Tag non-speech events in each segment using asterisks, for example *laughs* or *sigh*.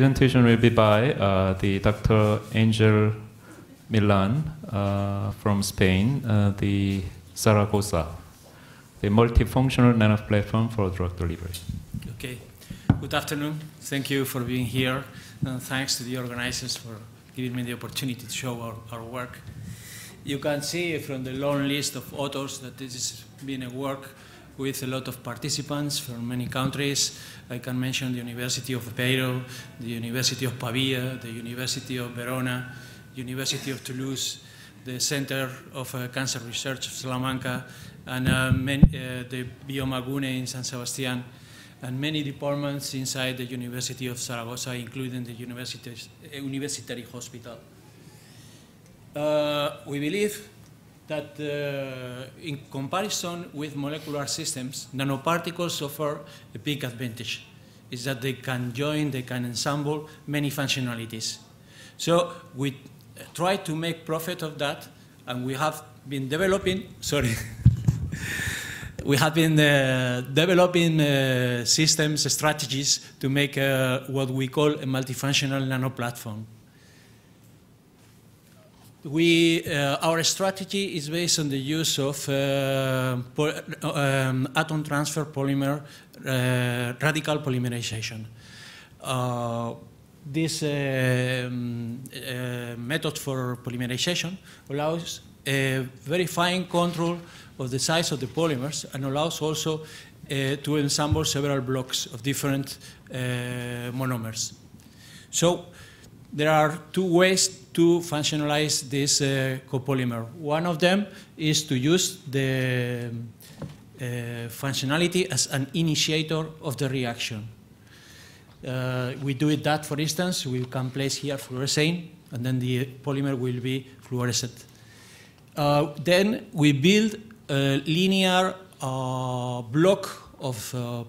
presentation will be by uh, the Dr. Angel Millan uh, from Spain, uh, the Zaragoza, the multifunctional nano platform for drug delivery. Okay. Good afternoon. Thank you for being here, and thanks to the organizers for giving me the opportunity to show our, our work. You can see from the long list of authors that this has been a work with a lot of participants from many countries. I can mention the University of Aveiro, the University of Pavia, the University of Verona, University of Toulouse, the Center of uh, Cancer Research of Salamanca, and uh, many, uh, the Biomagune in San Sebastian, and many departments inside the University of Zaragoza, including the University, University Hospital. Uh, we believe that uh, in comparison with molecular systems, nanoparticles offer a big advantage, is that they can join, they can ensemble many functionalities. So we try to make profit of that, and we have been developing, sorry, *laughs* we have been uh, developing uh, systems, strategies to make uh, what we call a multifunctional nano platform. We, uh, our strategy is based on the use of uh, um, atom transfer polymer uh, radical polymerization. Uh, this um, uh, method for polymerization allows a very fine control of the size of the polymers and allows also uh, to ensemble several blocks of different monomers. So there are two ways to functionalize this uh, copolymer. One of them is to use the uh, functionality as an initiator of the reaction. Uh, we do it that, for instance, we can place here fluorescein, and then the polymer will be fluorescent. Uh, then we build a linear uh, block of uh,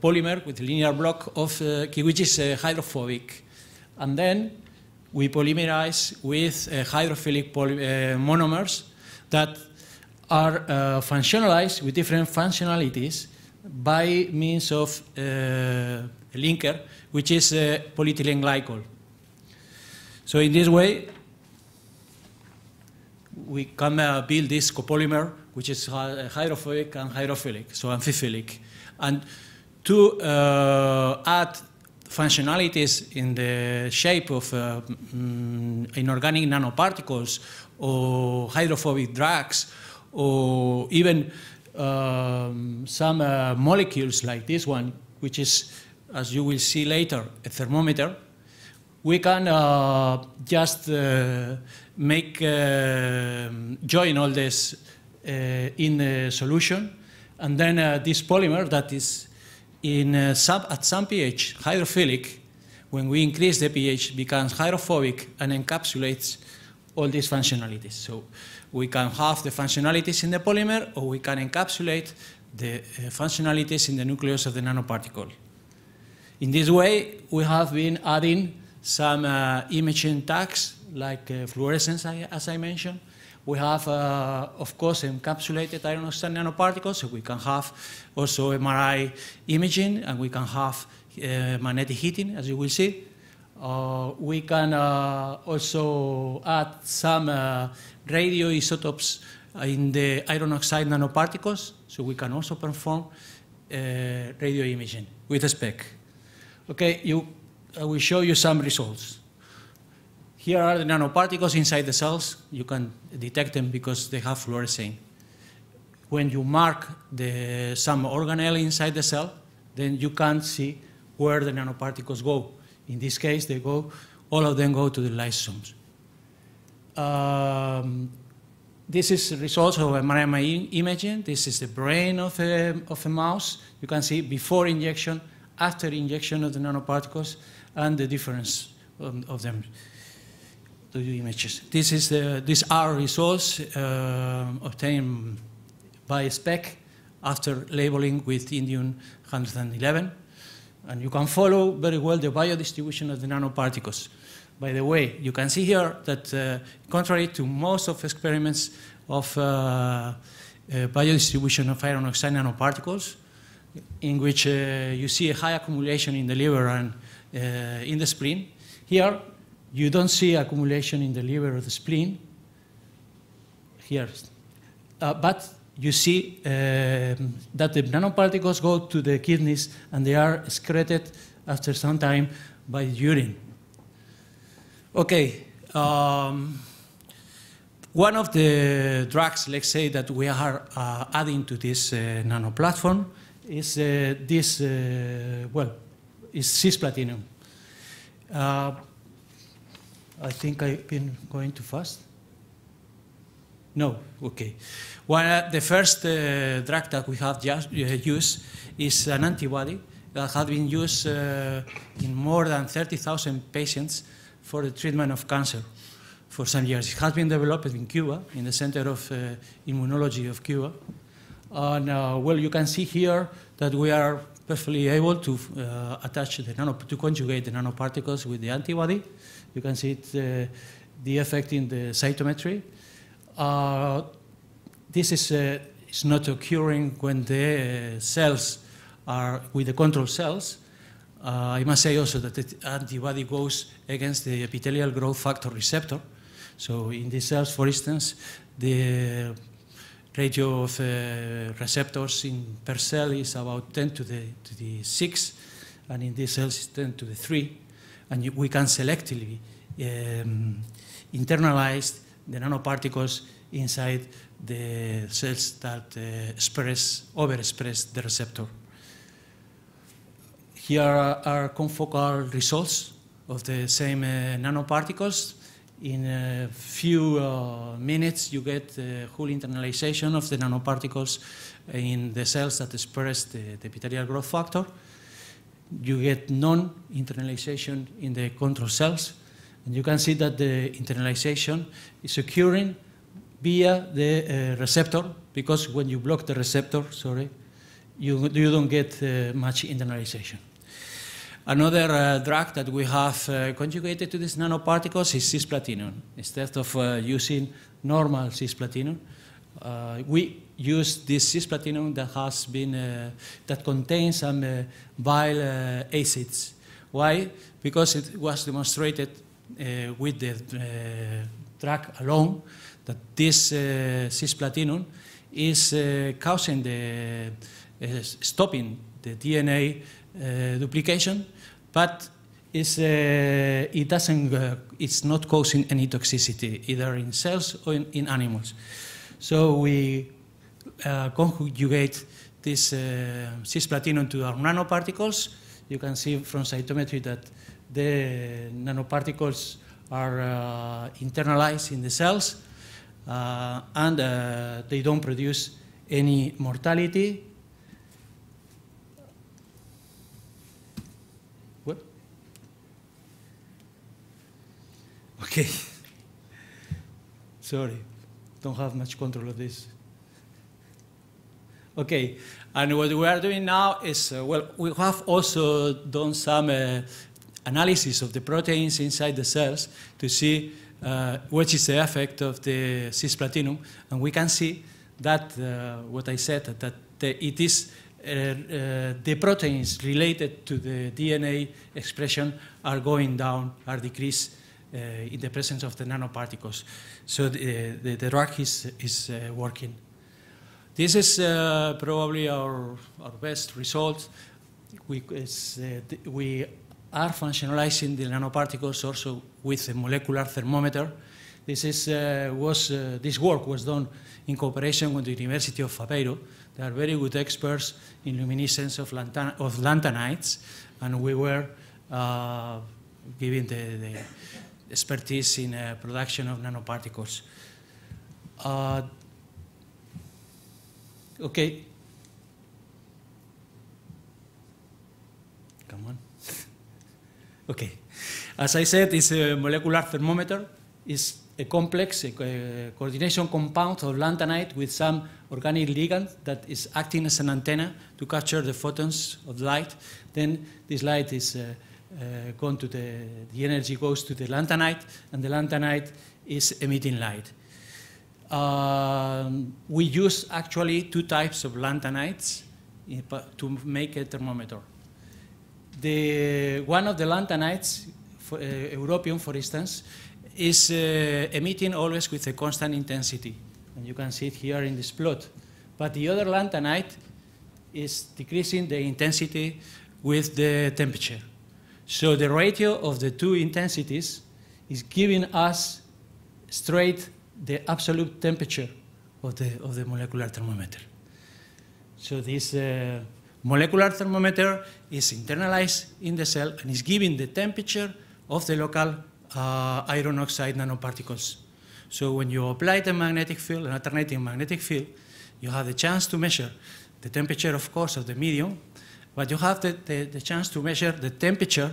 polymer with a linear block of which is hydrophobic. And then we polymerize with uh, hydrophilic uh, monomers that are uh, functionalized with different functionalities by means of a linker, which is polyethylene glycol. So in this way, we can uh, build this copolymer, which is hydrophobic and hydrophilic, so amphiphilic. And to uh, add functionalities in the shape of uh, mm, inorganic nanoparticles or hydrophobic drugs or even um, some uh, molecules like this one, which is, as you will see later, a thermometer, we can uh, just uh, make uh, join all this uh, in the solution, and then this polymer that is in uh, sub, at some pH, hydrophilic, when we increase the pH, becomes hydrophobic and encapsulates all these functionalities. So we can have the functionalities in the polymer or we can encapsulate the uh, functionalities in the nucleus of the nanoparticle. In this way, we have been adding some uh, imaging tags like uh, fluorescence, as I mentioned, we have, uh, of course, encapsulated iron oxide nanoparticles, we can have also MRI imaging, and we can have uh, magnetic heating, as you will see. Uh, we can uh, also add some uh, radioisotopes in the iron oxide nanoparticles, so we can also perform uh, radio imaging with a SPECT. Okay, you, I will show you some results. Here are the nanoparticles inside the cells. You can detect them because they have fluorescein. When you mark the, some organelle inside the cell, then you can see where the nanoparticles go. In this case, they go, all of them go to the lysosomes. Um, this is the results of MRI imaging. This is the brain of a, of a mouse. You can see before injection, after injection of the nanoparticles, and the difference of, of them to images. This is the, these are results uh, obtained by SPECT after labeling with indium 111. And you can follow very well the biodistribution of the nanoparticles. By the way, you can see here that uh, contrary to most of experiments of uh, uh, biodistribution of iron oxide nanoparticles, in which uh, you see a high accumulation in the liver and uh, in the spleen. Here, you don't see accumulation in the liver or the spleen. Here, uh, but you see um, that the nanoparticles go to the kidneys and they are excreted after some time by urine. Okay, um, one of the drugs, let's say, that we are uh, adding to this uh, nano platform is uh, this, uh, well, is cisplatinum. Uh, I think I've been going too fast. No, okay. Well, the first uh, drug that we have just, used is an antibody that has been used in more than 30,000 patients for the treatment of cancer for some years. It has been developed in Cuba, in the Center of uh, Immunology of Cuba. And uh, well, you can see here that we are perfectly able to uh, attach the nano, to conjugate the nanoparticles with the antibody. You can see it, uh, the effect in the cytometry. Uh, this is, uh, is not occurring when the cells are with the control cells. Uh, I must say also that the antibody goes against the epithelial growth factor receptor. So in these cells, for instance, the ratio of uh, receptors in per cell is about 10 to the, to the 6, and in these cells it's 10 to the 3. And you, we can selectively um, internalize the nanoparticles inside the cells that uh, express, overexpress the receptor. Here are confocal results of the same uh, nanoparticles. In a few uh, minutes, you get the whole internalization of the nanoparticles in the cells that express the, the epithelial growth factor. You get non-internalization in the control cells. And you can see that the internalization is occurring via the uh, receptor, because when you block the receptor, sorry, you, you don't get uh, much internalization. Another uh, drug that we have uh, conjugated to these nanoparticles is cisplatinum. Instead of uh, using normal cisplatinum, uh, we use this cisplatinum that has been uh, that contains some uh, bile acids. Why? Because it was demonstrated with the drug alone that this cisplatinum is causing the stopping the DNA duplication but uh, it doesn't, uh, it's not causing any toxicity either in cells or in, in animals. So we uh, conjugate this cisplatinum to our nanoparticles. You can see from cytometry that the nanoparticles are uh, internalized in the cells uh, and uh, they don't produce any mortality Okay. Sorry, don't have much control of this. Okay, and what we are doing now is, uh, well, we have also done some uh, analysis of the proteins inside the cells to see uh, what is the effect of the cisplatinum, and we can see that uh, what I said, that it is uh, uh, the proteins related to the DNA expression are going down, are decreased in the presence of the nanoparticles. So the, the, the drug is, is uh, working. This is uh, probably our, our best result. We, we are functionalizing the nanoparticles also with a molecular thermometer. This, is, uh, was, uh, this work was done in cooperation with the University of Aveiro. They are very good experts in luminescence of, lantan of lanthanides, and we were uh, giving the, the, expertise in uh, production of nanoparticles. Uh, okay. Come on. *laughs* okay. As I said, it's a molecular thermometer. It's a complex a, a coordination compound of lanthanide with some organic ligand that is acting as an antenna to capture the photons of light. Then this light is uh, uh, gone to the, the energy goes to the lanthanide, and the lanthanide is emitting light. Um, we use actually two types of lanthanides to make a thermometer. the, one of the lanthanides, for, uh, europium for instance, is uh, emitting always with a constant intensity. And you can see it here in this plot. But the other lanthanide is decreasing the intensity with the temperature. So the ratio of the two intensities is giving us straight the absolute temperature of the, of the molecular thermometer. So this uh, molecular thermometer is internalized in the cell and is giving the temperature of the local uh, iron oxide nanoparticles. So when you apply the magnetic field, an alternating magnetic field, you have the chance to measure the temperature, of course, of the medium, but you have the, the, the chance to measure the temperature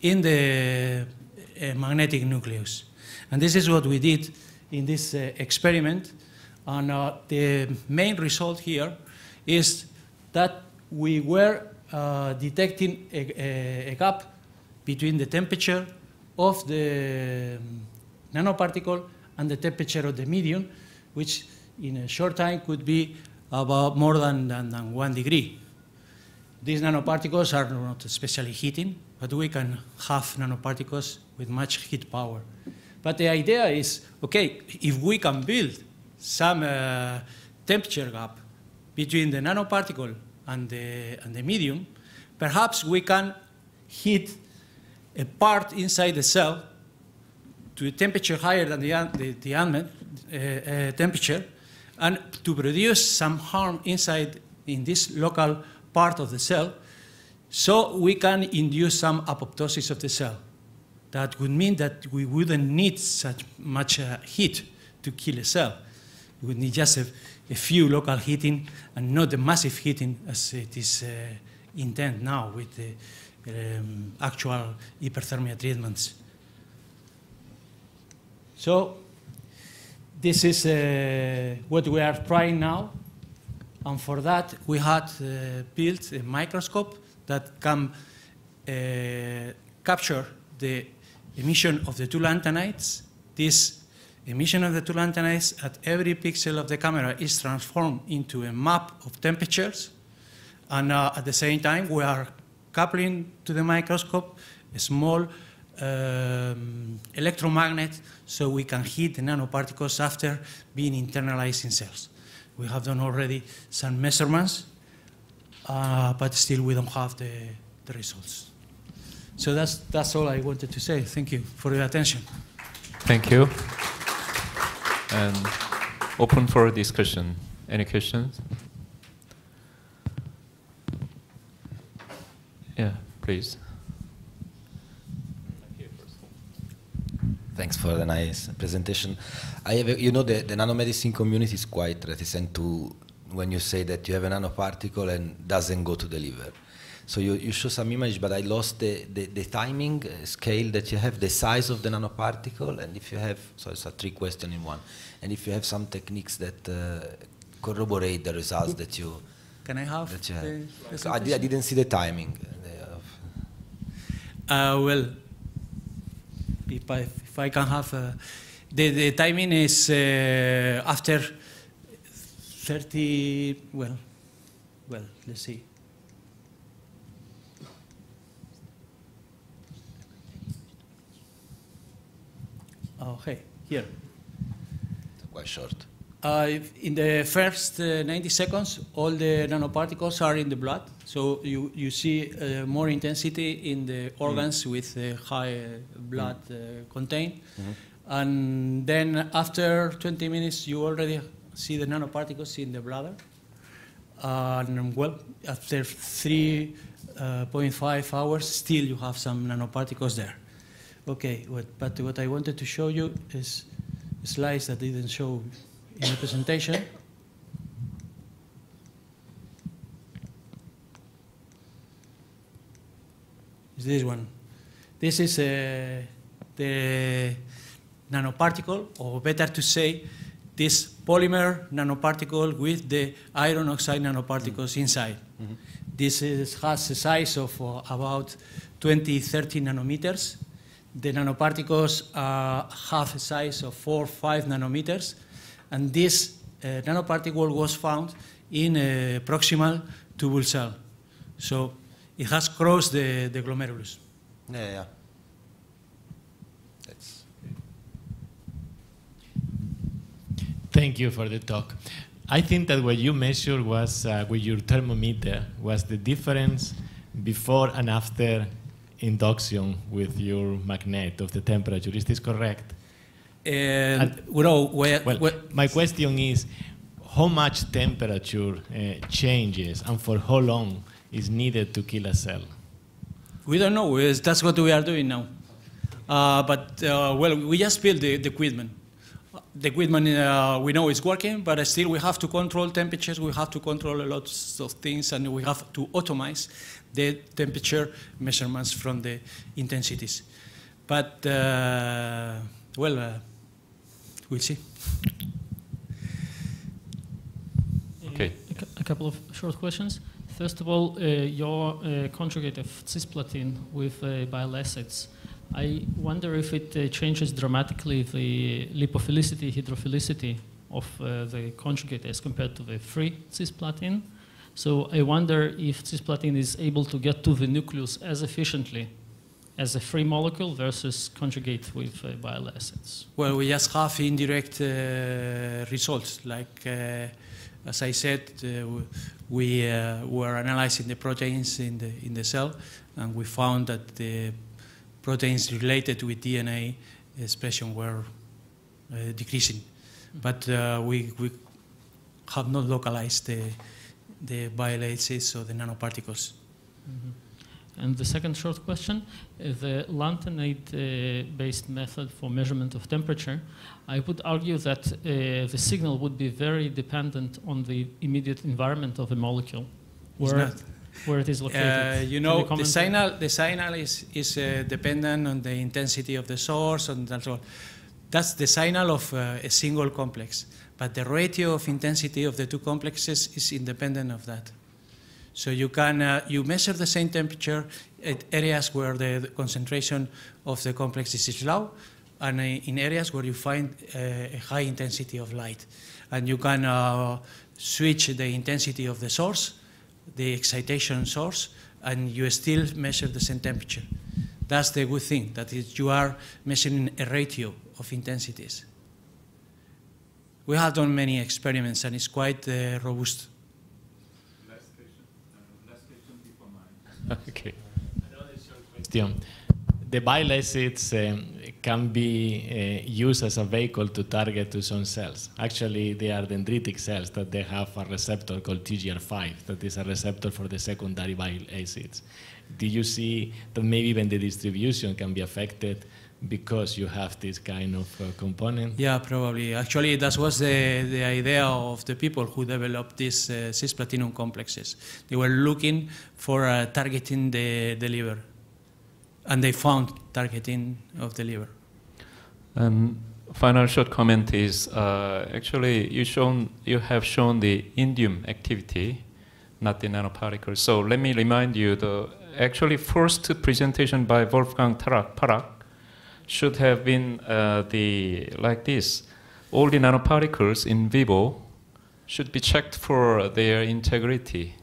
in the uh, magnetic nucleus. And this is what we did in this uh, experiment. And uh, the main result here is that we were uh, detecting a, a, a, gap between the temperature of the um, nanoparticle and the temperature of the medium, which in a short time could be about more than, than, than one degree. These nanoparticles are not especially heating, but we can have nanoparticles with much heat power. But the idea is, okay, if we can build some uh, temperature gap between the nanoparticle and the, and the medium, perhaps we can heat a part inside the cell to a temperature higher than the, the, the ambient uh, uh, temperature, and to produce some harm inside in this local part of the cell, so we can induce some apoptosis of the cell. That would mean that we wouldn't need such much uh, heat to kill a cell. We would need just a, a, few local heating and not the massive heating as it is uh, intent now with the um, actual hyperthermia treatments. So this is uh, what we are trying now. And for that, we had uh, built a microscope that can uh, capture the emission of the two lanthanides. This emission of the two lanthanides at every pixel of the camera is transformed into a map of temperatures. And uh, at the same time, we are coupling to the microscope a small um, electromagnet so we can heat the nanoparticles after being internalized in cells. We have done already some measurements, uh, but still we don't have the, the results. So that's, that's all I wanted to say. Thank you for your attention. Thank you. And open for discussion. Any questions? Yeah, please. Thanks for the nice presentation. I have, a, you know, the, the nanomedicine community is quite reticent to when you say that you have a nanoparticle and doesn't go to the liver. So you, you show some image, but I lost the, the, the, timing scale that you have, the size of the nanoparticle, and if you have, so it's a three question in one, and if you have some techniques that uh, corroborate the results that you Can I have that you have. The I, I, didn't see the timing. Uh, well, if I, if I can have, uh, the, the timing is uh, after 30, well, well, let's see. Okay, here. Quite short. Uh, in the first uh, 90 seconds, all the nanoparticles are in the blood. So you, you see uh, more intensity in the organs mm. with high blood mm. contained. Mm -hmm. And then after 20 minutes, you already see the nanoparticles in the bladder. And well, after 3.5 hours, still you have some nanoparticles there. Okay, what, but what I wanted to show you is slides that didn't show in the presentation. Is this one. This is uh, the nanoparticle, or better to say, this polymer nanoparticle with the iron oxide nanoparticles mm -hmm. inside. Mm -hmm. This is, has a size of uh, about 20, 30 nanometers. The nanoparticles uh, have a size of 4, 5 nanometers and this uh, nanoparticle was found in a proximal tubule cell. So it has crossed the, the glomerulus. Yeah, yeah. That's Thank you for the talk. I think that what you measured was uh, with your thermometer was the difference before and after induction with your magnet of the temperature. Is this correct? And, And- where, Well, where, my question is, how much temperature uh, changes and for how long is needed to kill a cell? we don't know. It's- That's what we are doing now. Uh, but, uh, well, we just built the, the equipment. The equipment uh, we know is working, but still we have to control temperatures, we have to control a lot of things, and we have to automate the temperature measurements from the intensities. But, uh, well, uh, we'll see. Okay. A, a couple of short questions. First of all, uh, your uh, conjugate of cisplatin with uh, bile acids. I wonder if it uh, changes dramatically the lipophilicity, hydrophilicity of uh, the conjugate as compared to the free cisplatin. So I wonder if cisplatin is able to get to the nucleus as efficiently as a free molecule versus conjugate with uh, bile acids. Well, we just have indirect uh, results. Like, uh, as I said, uh, we uh, were analyzing the proteins in the, in the cell, and we found that the proteins related with DNA expression were uh, decreasing. But uh, we, we have not localized the, the bile acids or the nanoparticles. And the second short question, uh, the lanthanide-based method for measurement of temperature, I would argue that uh, the signal would be very dependent on the immediate environment of the molecule, where, where it is located. Uh, you know, the signal, the signal is, is uh, dependent on the intensity of the source and that's all. That's the signal of uh, a single complex. But the ratio of intensity of the two complexes is independent of that. So you can uh, you measure the same temperature at areas where the, concentration of the complexes is low, and uh, in areas where you find uh, a high intensity of light, and you can uh, switch the intensity of the source, the excitation source, and you still measure the same temperature. That's the good thing that is you are measuring a ratio of intensities. We have done many experiments, and it's quite uh, robust. *laughs* okay. question. The bile acids um, can be uh, used as a vehicle to target to some cells. Actually, they are dendritic cells that they have a receptor called TGR5 that is a receptor for the secondary bile acids. Do you see that maybe even the distribution can be affected because you have this kind of uh, component? Yeah, probably. Actually, that was the, the idea of the people who developed these uh, cisplatinum complexes. They were looking for uh, targeting the, the liver, and they found targeting of the liver. And final short comment is uh, actually you shown you have shown the indium activity, not the nanoparticles. So let me remind you the actually first presentation by Wolfgang Tarak, Parak should have been uh, the like this. All the nanoparticles in vivo should be checked for their integrity.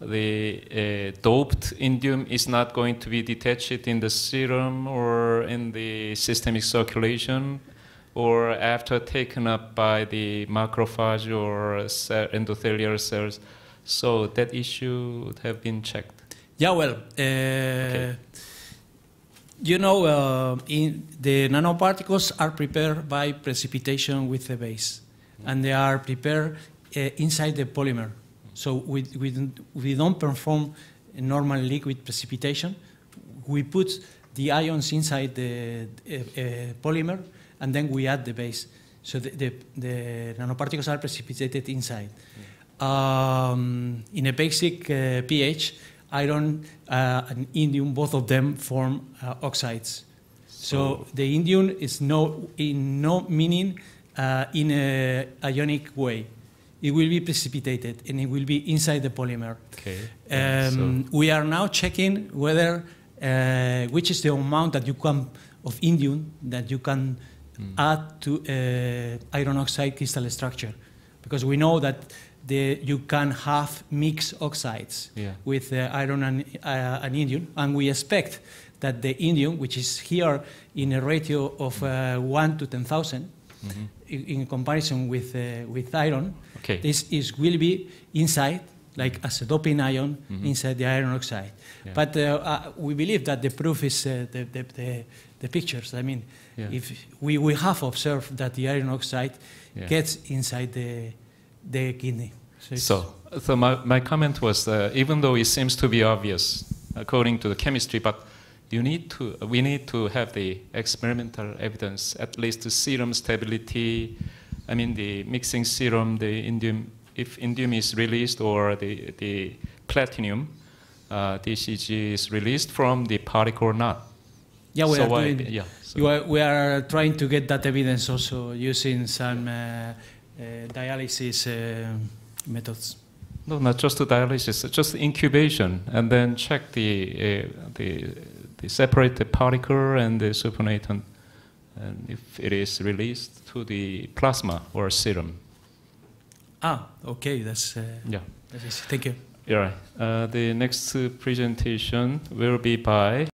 The uh, doped indium is not going to be detached in the serum or in the systemic circulation or after taken up by the macrophage or cell, endothelial cells. So that issue would have been checked. Yeah, well, uh, you know, uh, in the nanoparticles are prepared by precipitation with the base, and they are prepared uh, inside the polymer. So we, we, don't, we don't perform a normal liquid precipitation. We put the ions inside the uh, uh, polymer, and then we add the base. So the, the, the nanoparticles are precipitated inside. Um, in a basic uh, pH, iron uh, and indium, both of them form uh, oxides. So, the indium is no, in no meaning uh, in a ionic way. It will be precipitated and it will be inside the polymer. Okay. Um, we are now checking whether uh, which is the amount that you can of indium that you can add to uh, iron oxide crystal structure, because we know that the, you can have mixed oxides Yeah. with uh, iron and, uh, and indium, and we expect that the indium, which is here in a ratio of uh, 1 to 10,000, Mhm. in, in comparison with, uh, with iron, Okay. this is, will be inside, like as a doping ion Mhm. inside the iron oxide. Yeah. But uh, uh, we believe that the proof is uh, the, the, the, the pictures. I mean, Yeah. if we, we have observed that the iron oxide gets inside the, the kidney. So, so my, my comment was, uh, even though it seems to be obvious according to the chemistry, but you need to, we need to have the experimental evidence, at least the serum stability. I mean, the mixing serum, the indium, if indium is released or the, the platinum, uh, DCG is released from the particle or not. yeah, we so are doing. yeah. So, You are, we are trying to get that evidence also using some uh, dialysis uh, methods. No, not just the dialysis, just incubation, and then check the uh, the the separate the particle and the supernatant, and if it is released to the plasma or serum. Ah, okay, that's, uh, Yeah, that's. Thank you. right. Uh, the next uh, presentation will be by